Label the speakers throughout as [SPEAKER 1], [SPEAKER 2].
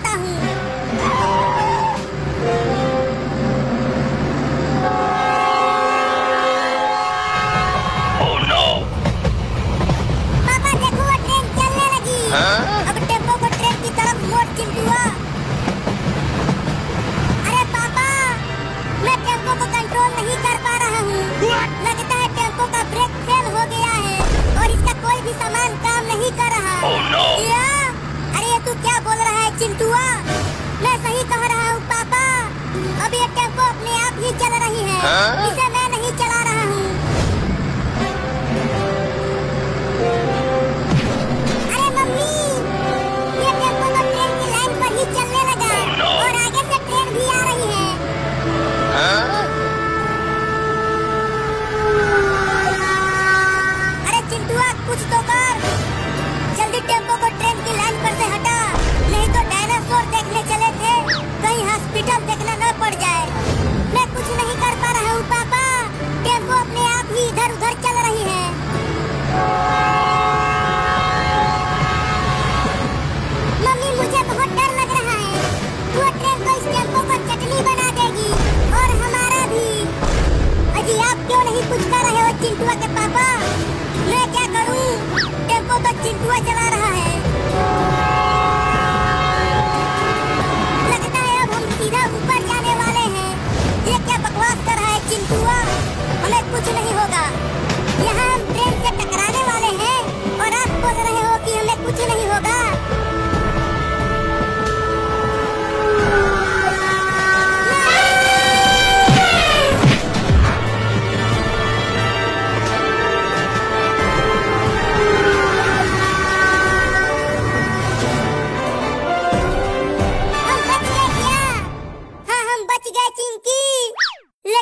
[SPEAKER 1] चलाता हूँ। पापा देखो वो ट्रेन चलने लगी। अब टेंपो को ट्रेन की तरफ़ मोड़ चिंटुआ अरे पापा मैं टेंपो को कंट्रोल नहीं कर पा रहा हूँ। लगता है टेंपो का ब्रेक फेल हो गया है और इसका कोई भी सामान काम नहीं कर रहा। तू क्या बोल रहा है चिंटुआ? मैं सही कह रहा हूँ पापा। अभी ये टेंपो अपने आप ही चल रही है। इसे मैं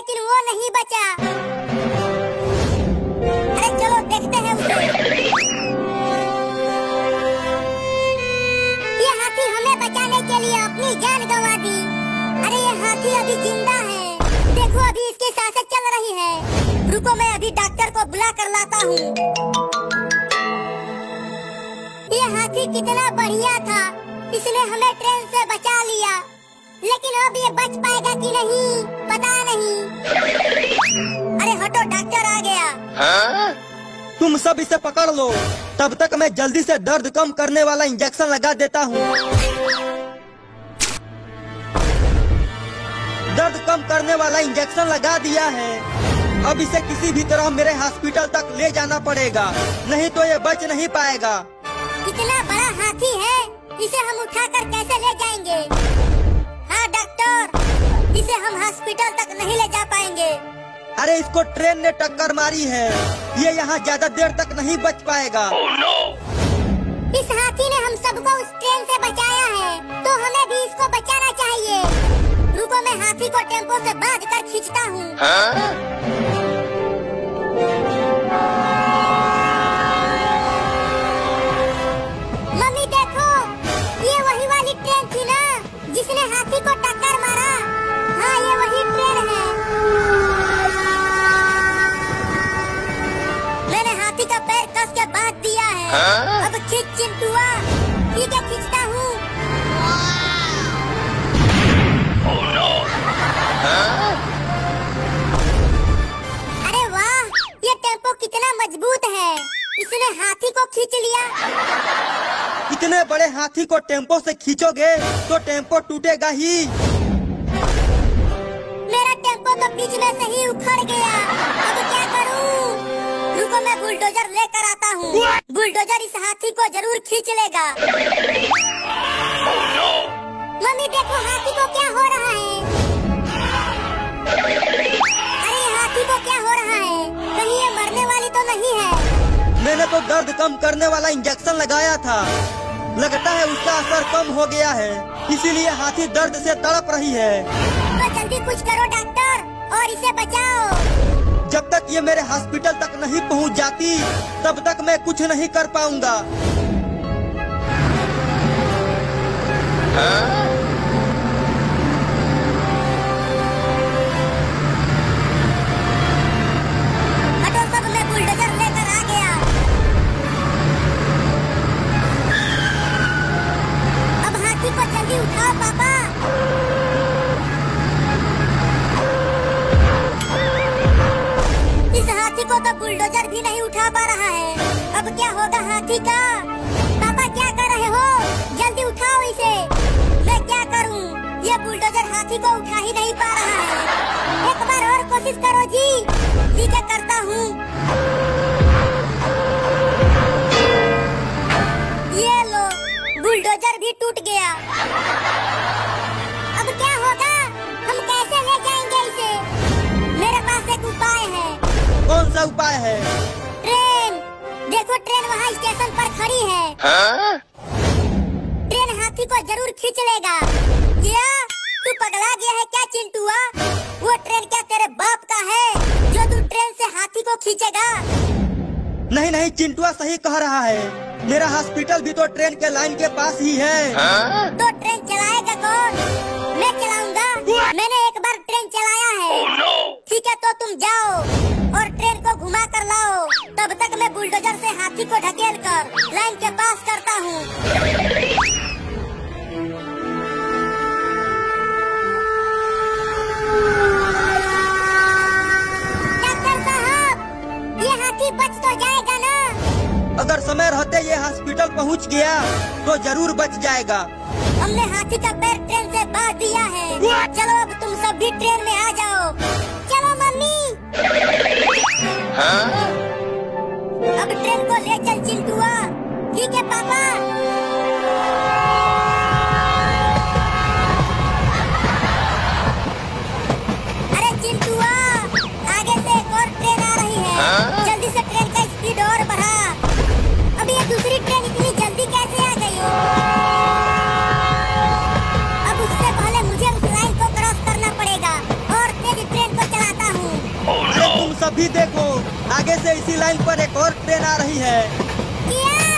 [SPEAKER 1] लेकिन वो नहीं बचा। अरे चलो देखते हैं उसे। ये हाथी हमें बचाने के लिए अपनी जान गंवा दी। अरे ये हाथी अभी ज़िंदा है। देखो अभी इसकी साँसें चल रही है। रुको, मैं अभी डॉक्टर को बुला कर लाता हूँ। ये हाथी कितना बढ़िया था। इसने हमें ट्रेन से बचा लिया। लेकिन अब ये बच पाएगा कि नहीं पता नहीं। अरे हटो डॉक्टर आ गया।
[SPEAKER 2] तुम सब इसे पकड़ लो। तब तक मैं जल्दी से दर्द कम करने वाला इंजेक्शन लगा देता हूँ। दर्द कम करने वाला इंजेक्शन लगा दिया है। अब इसे किसी भी तरह मेरे हॉस्पिटल तक ले जाना पड़ेगा। नहीं तो ये बच नहीं पाएगा।
[SPEAKER 1] इतना बड़ा हाथी है इसे हम उठाकर कैसे ले जाएँगे? हाँ डॉक्टर इसे हम हॉस्पिटल तक नहीं ले जा पाएँगे।
[SPEAKER 2] अरे इसको ट्रेन ने टक्कर मारी है। ये यहाँ ज़्यादा देर तक नहीं बच पाएगा। Oh, no!
[SPEAKER 1] इस हाथी ने हम सबको उस ट्रेन से बचाया है। तो हमें भी इसको बचाना चाहिए। रुको मैं हाथी को टेंपो से बाँध कर खींचता हूँ। पैर कस के बाँध दिया है। हा? अब खींच चिंटुआ। ठीक है खींचता हूँ? अरे वाह ये टेंपो कितना मज़बूत है। इसने हाथी को खींच लिया।
[SPEAKER 2] इतने बड़े हाथी को टेंपो से खींचोगे तो टेंपो टूटेगा ही।
[SPEAKER 1] मेरा टेंपो तो बीच में से ही उखड़ गया। अब क्या करूँ? रुको मैं बुलडोजर लेकर आता हूँ। बुलडोजर इस हाथी को ज़रूर खींच लेगा। मम्मी देखो हाथी को क्या हो रहा है? अरे हाथी को क्या हो रहा है? कहीं ये मरने वाली तो नहीं है।
[SPEAKER 2] मैंने तो दर्द कम करने वाला इंजेक्शन लगाया था। लगता है उसका असर कम हो गया है। इसीलिए हाथी दर्द से तड़प रही है।
[SPEAKER 1] तो जल्दी कुछ करो डॉक्टर और इसे बचाओ।
[SPEAKER 2] जब तक ये मेरे हॉस्पिटल तक नहीं पहुँच जाती, तब तक मैं कुछ नहीं कर पाऊँगा।
[SPEAKER 1] रहा है। अब क्या होगा हाथी का पापा, क्या कर रहे हो? जल्दी उठाओ इसे। मैं क्या करूँ? ये बुलडोजर हाथी को उठा ही नहीं पा रहा है। एक बार और कोशिश करो जी। ठीक है करता हूँ। ये लो, बुलडोजर भी टूट गया। अब क्या होगा? हम कैसे इसे? मेरे पास एक उपाय है।
[SPEAKER 2] कौन सा उपाय है?
[SPEAKER 1] देखो ट्रेन वहाँ स्टेशन पर खड़ी है। ट्रेन हाथी को ज़रूर खींच लेगा। क्या तू पगला गया है क्या चिंटुआ? वो ट्रेन क्या तेरे बाप का है जो तू ट्रेन से हाथी को खींचेगा?
[SPEAKER 2] नहीं नहीं चिंटुआ सही कह रहा है। मेरा हॉस्पिटल भी तो ट्रेन के लाइन के पास ही है।
[SPEAKER 1] तो ट्रेन चलाएगा तो तुम जाओ और ट्रेन को घुमा कर लाओ। तब तक मैं बुलडोजर से हाथी को ढकेल कर लाइन के पास करता हूँ। ये हाथी बच तो जाएगा ना?
[SPEAKER 2] अगर समय रहते ये हॉस्पिटल पहुँच गया तो ज़रूर बच जाएगा।
[SPEAKER 1] हमने हाथी का पैर ट्रेन से बाँध दिया है। चलो अब तुम सब भी ट्रेन में आ जाओ। मम्मी अब ट्रेन को ले चल चिंटुआ ठीक है पापा?
[SPEAKER 2] सभी देखो आगे से इसी लाइन पर एक और ट्रेन आ रही है।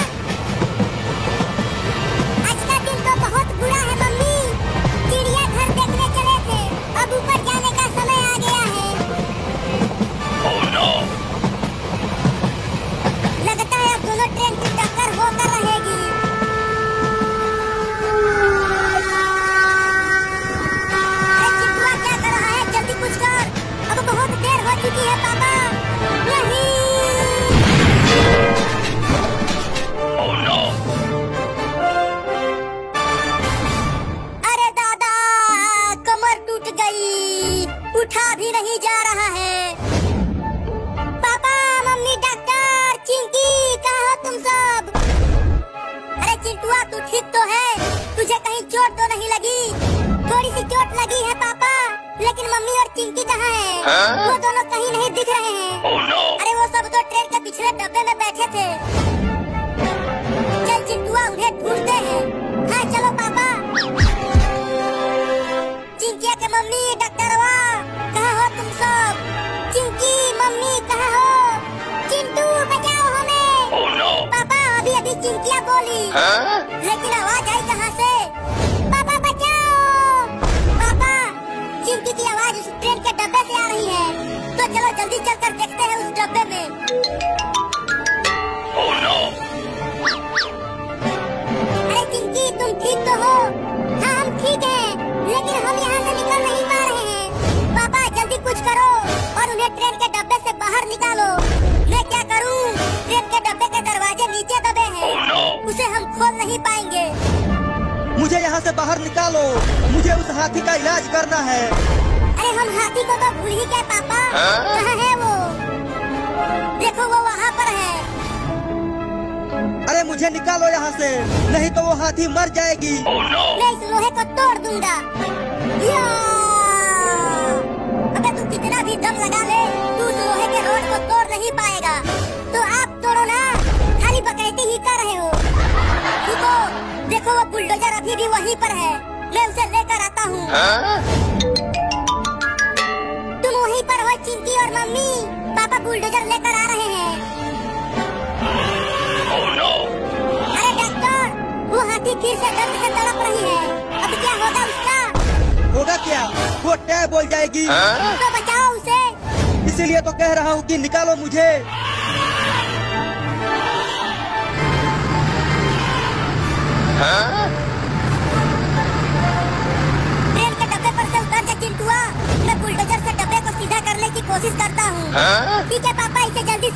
[SPEAKER 1] बोली। लेकिन आवाज़ आई कहाँ से? पापा बचाओ! पापा चिंकी की आवाज़ उस ट्रेन के डब्बे से आ रही है। तो चलो जल्दी चलकर देखते हैं उस डब्बे में। अरे चिंकी तुम ठीक तो हो? हाँ हम ठीक हैं लेकिन हम यहाँ से निकल नहीं पा रहे हैं। पापा जल्दी कुछ करो और उन्हें ट्रेन के डब्बे से बाहर निकालो। मैं क्या करूँ? ट्रेन के डब्बे के दरवाजे नीचे दबे। हैं उसे हम खोल नहीं पाएँगे।
[SPEAKER 2] मुझे यहाँ से बाहर निकालो। मुझे उस हाथी का इलाज करना है।
[SPEAKER 1] अरे हम हाथी को तो भूल ही गए पापा। कहाँ है वो? देखो वो वहाँ पर है।
[SPEAKER 2] अरे मुझे निकालो यहाँ से नहीं तो वो हाथी मर जाएगी। Oh, no.
[SPEAKER 1] मैं इस लोहे को तोड़ दूँगा। अगर तू कितना भी दम लगा ले तू उस लोहे के रोड को तोड़ नहीं पाएगा। तो आप तोड़ो ना। खाली बकैती ही कर रहे हो। देखो वो बुलडोजर अभी भी वहीं पर है। मैं उसे लेकर आता हूँ। तुम वहीं पर हो चिंकी और मम्मी। पापा बुलडोजर लेकर आ रहे हैं। Oh, no. अरे डॉक्टर वो हाथी फिर से दर्द से तड़प रही है। अब क्या होगा उसका?
[SPEAKER 2] होगा क्या? वो टै बोल जाएगी।
[SPEAKER 1] तो बचाओ उसे।
[SPEAKER 2] इसीलिए तो कह रहा हूँ कि निकालो मुझे।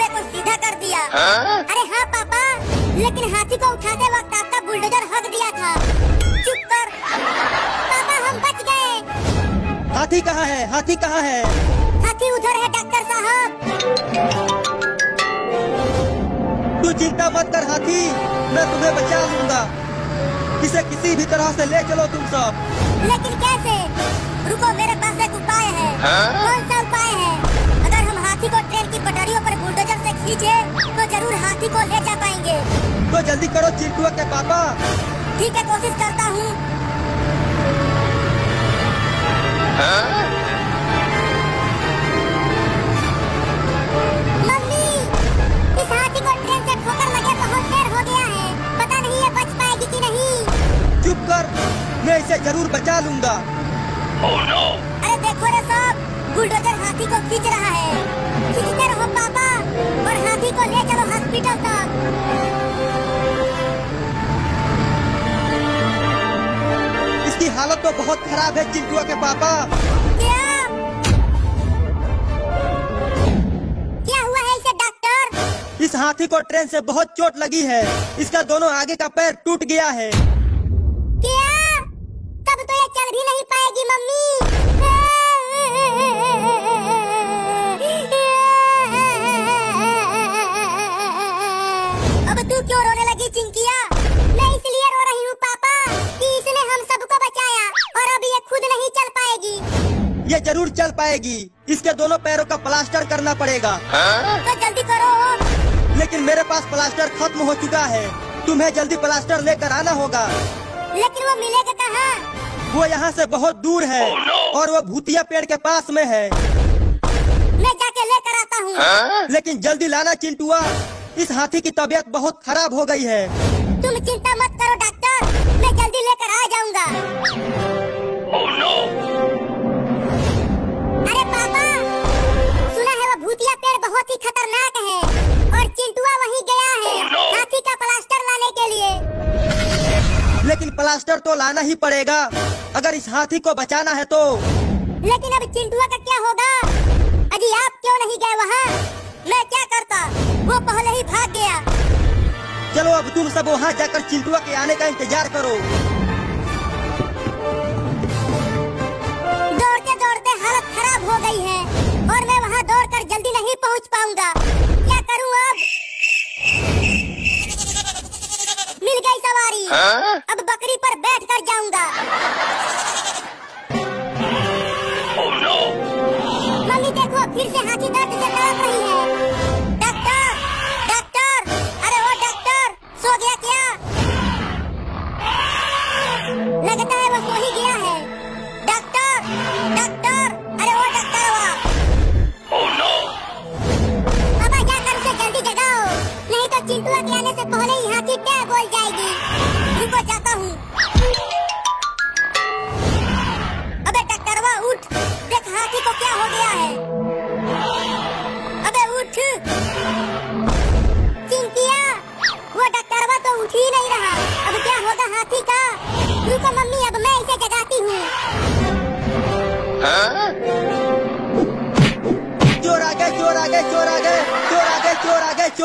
[SPEAKER 1] डब्बे को सीधा कर दिया। अरे हाँ पापा। लेकिन हाथी को उठाते वक्त आपका बुलडोजर हक दिया था। चुप कर। पापा हम बच गए।
[SPEAKER 2] हाथी कहाँ है? हाथी कहाँ है?
[SPEAKER 1] हाथी उधर है डॉक्टर साहब।
[SPEAKER 2] तू चिंता मत कर हाथी। मैं तुम्हें बचा लूँगा। इसे किसी भी तरह से ले चलो तुम सब।
[SPEAKER 1] लेकिन कैसे? रुको मेरे पास एक उपाय है। कौन खींचे तो ज़रूर हाथी को ले जा पाएँगे।
[SPEAKER 2] तो जल्दी करो चिंटुआ के पापा।
[SPEAKER 1] ठीक है कोशिश करता हूँ। मम्मी इस हाथी को ट्रेन से ठोकर लगे बहुत देर हो गया है। पता नहीं ये बच पाएगी कि नहीं।
[SPEAKER 2] चुप कर मैं इसे ज़रूर बचा लूँगा।
[SPEAKER 1] रे सब बुलडोजर हाथी को खींच रहा है। खींचते रहो पापा और हाथी को ले चलो हॉस्पिटल तक।
[SPEAKER 2] इसकी हालत तो बहुत खराब है चिंटुआ के पापा।
[SPEAKER 1] क्या? क्या हुआ है इसे डॉक्टर?
[SPEAKER 2] इस हाथी को ट्रेन से बहुत चोट लगी है। इसका दोनों आगे का पैर टूट गया है।
[SPEAKER 1] क्या? तब तो ये चल भी नहीं पाएगी मम्मी। तू क्यों रोने लगी चिंकिया? मैं इसलिए रो रही हूँ पापा कि इसने हम सबको बचाया और अब ये खुद नहीं चल पाएगी।
[SPEAKER 2] ये ज़रूर चल पाएगी। इसके दोनों पैरों का प्लास्टर करना पड़ेगा।
[SPEAKER 1] तो जल्दी करो।
[SPEAKER 2] लेकिन मेरे पास प्लास्टर खत्म हो चुका है। तुम्हें जल्दी प्लास्टर लेकर आना होगा।
[SPEAKER 1] लेकिन वो मिलेगा कहाँ?
[SPEAKER 2] वो यहाँ से बहुत दूर है और वो भूतिया पेड़ के पास में है।
[SPEAKER 1] मैं जाके लेकर आता हूँ?
[SPEAKER 2] लेकिन जल्दी लाना चिंटुआ। इस हाथी की तबीयत बहुत खराब हो गई है।
[SPEAKER 1] तुम चिंता मत करो डॉक्टर। मैं जल्दी लेकर आ जाऊँगा। Oh, no. अरे पापा सुना है वो भूतिया पेड़ बहुत ही खतरनाक है और चिंटुआ वहीं गया है oh, no. हाथी का प्लास्टर लाने के लिए।
[SPEAKER 2] लेकिन प्लास्टर तो लाना ही पड़ेगा। अगर इस हाथी को बचाना है तो।
[SPEAKER 1] लेकिन अब चिंटुआ का क्या होगा? अजी आप क्यों नहीं गए वहाँ? मैं क्या करता? वो पहले ही भाग गया।
[SPEAKER 2] चलो अब तुम सब वहाँ जाकर चिंटुआ के आने का इंतज़ार करो।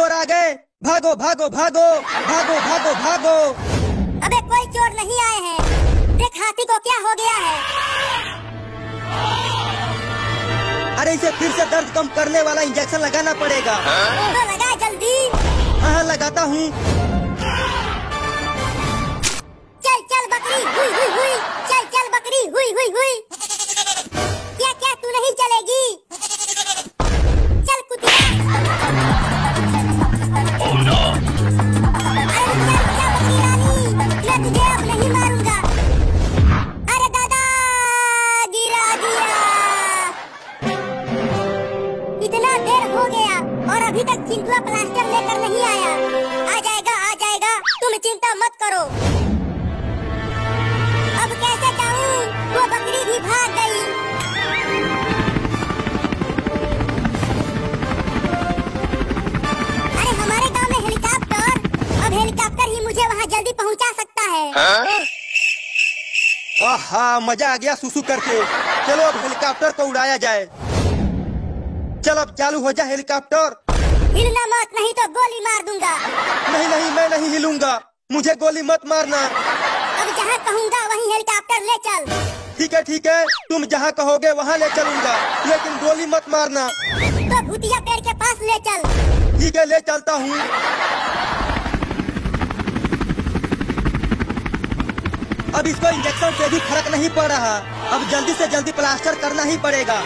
[SPEAKER 2] चोर आ गए भागो भागो भागो भागो भागो भागो।
[SPEAKER 1] अबे कोई चोर नहीं आए हैं। देख हाथी को क्या हो गया है?
[SPEAKER 2] अरे इसे फिर से दर्द कम करने वाला इंजेक्शन लगाना पड़ेगा।
[SPEAKER 1] तो लगा जल्दी।
[SPEAKER 2] हाँ लगाता हूँ।
[SPEAKER 1] चल चल बकरी हुई हुई हुई। चल चल बकरी हुई हुई हुई। क्या क्या तू नहीं चलेगी? चल कुतिया अरे
[SPEAKER 2] आहा मज़ा आ गया सुसु करके। चलो अब हेलीकॉप्टर को उड़ाया जाए। चल अब चालू हो जाए हेलीकॉप्टर।
[SPEAKER 1] हिलना मत नहीं तो गोली मार दूँगा।
[SPEAKER 2] नहीं नहीं मैं नहीं हिलूँगा। मुझे गोली मत मारना।
[SPEAKER 1] अब जहाँ कहूँगा वहीं हेलीकॉप्टर ले चल।
[SPEAKER 2] ठीक है ठीक है। तुम जहाँ कहोगे वहाँ ले चलूँगा। लेकिन गोली मत मारना।
[SPEAKER 1] तो भूतिया पेड़ के पास ले चल।
[SPEAKER 2] ठीक है ले चलता हूँ। अब इसको इंजेक्शन से भी फ़र्क नहीं पड़ रहा। अब जल्दी से जल्दी प्लास्टर करना ही पड़ेगा।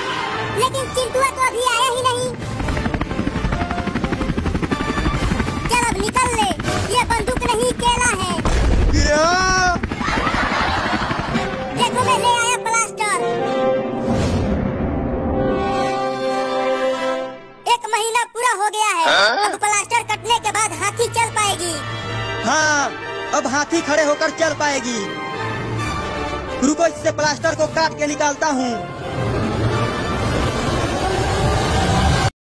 [SPEAKER 1] लेकिन चिंटुआ तो अभी आया ही नहीं। चल अब निकल ले। ये बंदूक नहीं केला है। देखो मैं ले आया प्लास्टर। एक महीना पूरा हो गया है? अब प्लास्टर कटने के बाद हाथी चल पाएगी।
[SPEAKER 2] हाँ अब हाथी खड़े होकर चल पाएगी। रुको इससे प्लास्टर को काट के निकालता हूँ।